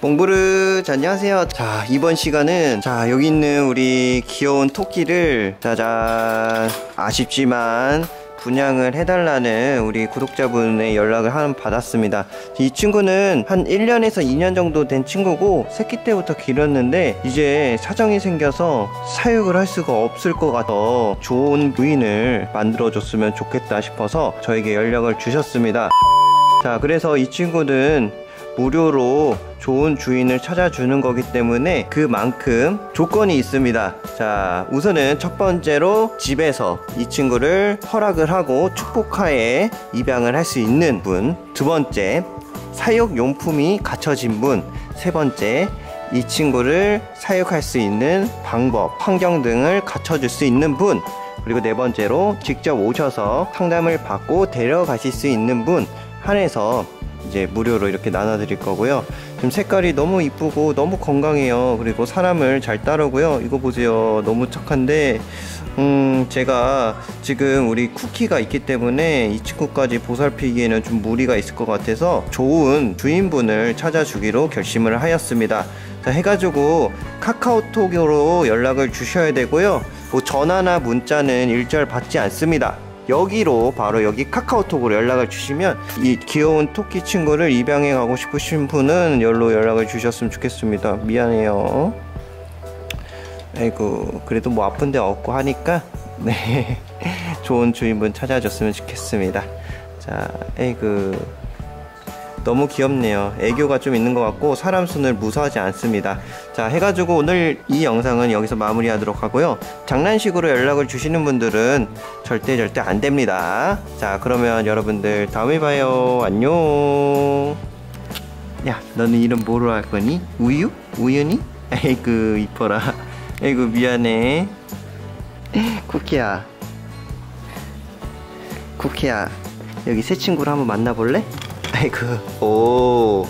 몽부르 자, 안녕하세요. 자 이번 시간은 자 여기 있는 우리 귀여운 토끼를 짜잔 아쉽지만 분양을 해달라는 우리 구독자분의 연락을 한 받았습니다. 이 친구는 한 1년에서 2년 정도 된 친구고 새끼 때부터 길었는데 이제 사정이 생겨서 사육을 할 수가 없을 것 같아 좋은 부인을 만들어 줬으면 좋겠다 싶어서 저에게 연락을 주셨습니다. 자 그래서 이 친구는 무료로 좋은 주인을 찾아주는 거기 때문에 그만큼 조건이 있습니다. 자, 우선은 첫 번째로 집에서 이 친구를 허락을 하고 축복하에 입양을 할 수 있는 분. 두 번째, 사육용품이 갖춰진 분. 세 번째, 이 친구를 사육할 수 있는 방법, 환경 등을 갖춰줄 수 있는 분. 그리고 네 번째로 직접 오셔서 상담을 받고 데려가실 수 있는 분 한해서 이제 무료로 이렇게 나눠드릴 거고요. 지금 색깔이 너무 이쁘고 너무 건강해요. 그리고 사람을 잘 따르고요. 이거 보세요. 너무 착한데 음 제가 지금 우리 쿠키가 있기 때문에 이 친구까지 보살피기에는 좀 무리가 있을 것 같아서 좋은 주인분을 찾아주기로 결심을 하였습니다. 자 해가지고 카카오톡으로 연락을 주셔야 되고요. 뭐 전화나 문자는 일절 받지 않습니다. 여기로 바로 여기 카카오톡으로 연락을 주시면 이 귀여운 토끼 친구를 입양해 가고 싶으신 분은 열로 연락을 주셨으면 좋겠습니다. 미안해요. 아이고 그래도 뭐 아픈 데 없고 하니까 네 좋은 주인분 찾아줬으면 좋겠습니다. 자, 에이그 너무 귀엽네요. 애교가 좀 있는 것 같고 사람 손을 무서워하지 않습니다. 자 해가지고 오늘 이 영상은 여기서 마무리 하도록 하고요. 장난식으로 연락을 주시는 분들은 절대 절대 안 됩니다. 자 그러면 여러분들 다음에 봐요. 안녕. 야 너는 이름 뭐로 할 거니? 우유? 우유니? 에이그 이뻐라. 에이그 미안해. 쿠키야. 쿠키야. 여기 새 친구를 한번 만나볼래? 아이고 오.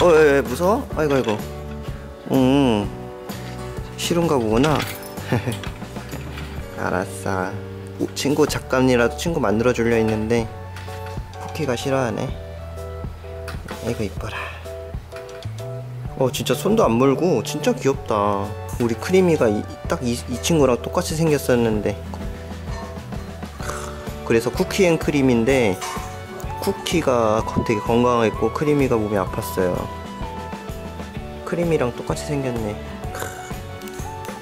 어, 예, 예, 무서워? 아이고 아이고. 음. 싫은가 보구나. 알았어. 오, 친구 잠깐이라도 친구 만들어 주려 했는데 쿠키가 싫어하네. 아이고 이뻐라. 어 진짜 손도 안 물고 진짜 귀엽다. 우리 크리미가 딱이 친구랑 똑같이 생겼었는데 그래서 cookie and cream인데 쿠키가 되게 건강했고 크리미가 몸이 아팠어요. 크리미랑 똑같이 생겼네